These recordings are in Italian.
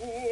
Ooh.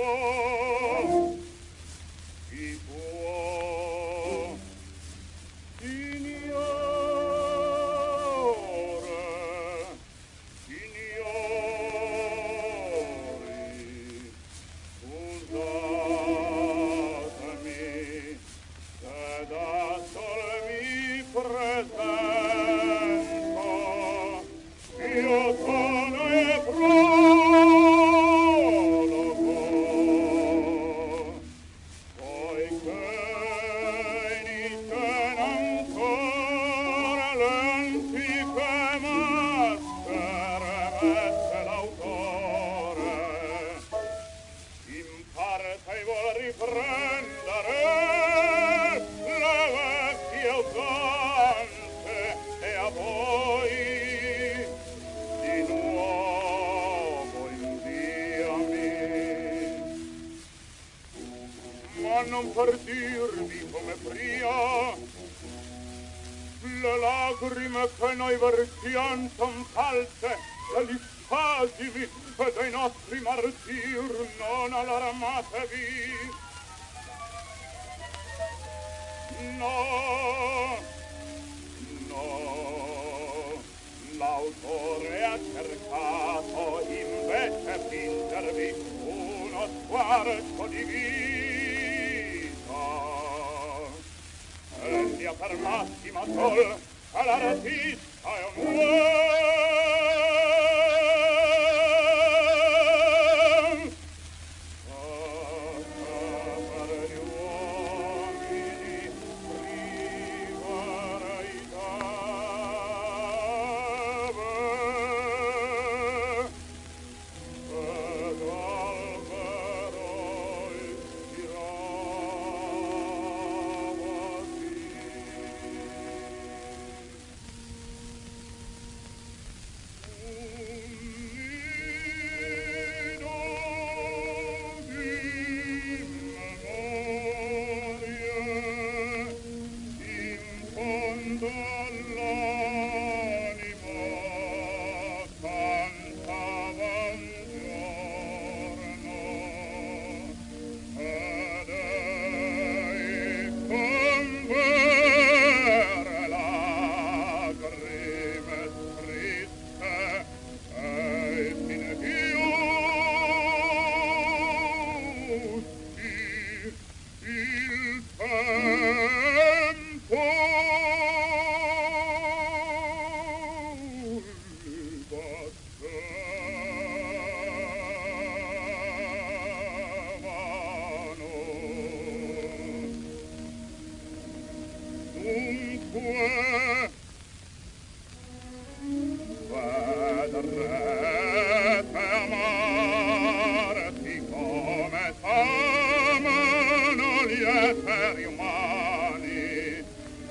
ma non partirvi come pria le lagrime che noi vertiam son false degli spasimi e dei nostri martir non allarmatevi. No no l'autore ha cercato invece fingervi uno sguardo divino per massima sol alla rattista è un uomo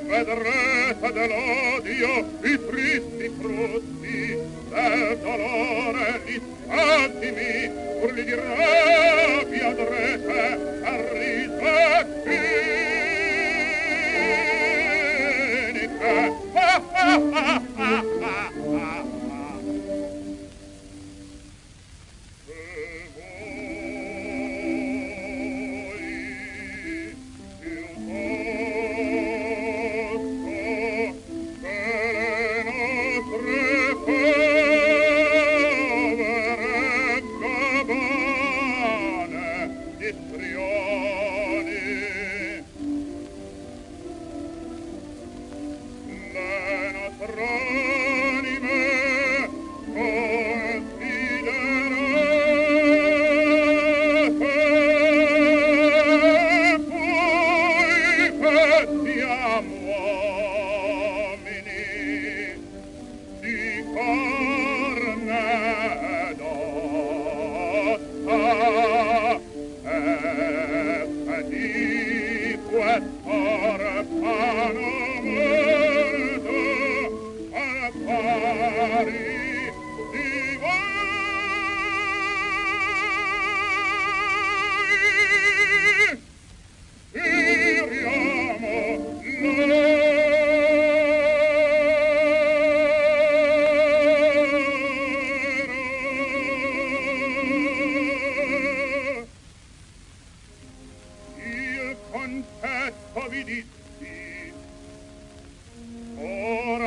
vedrete dell'odio i tristi frutti del dolore gli scattimi pur li di rabbia adrete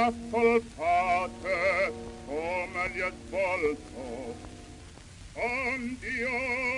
accolpate come gli svolto. On Dio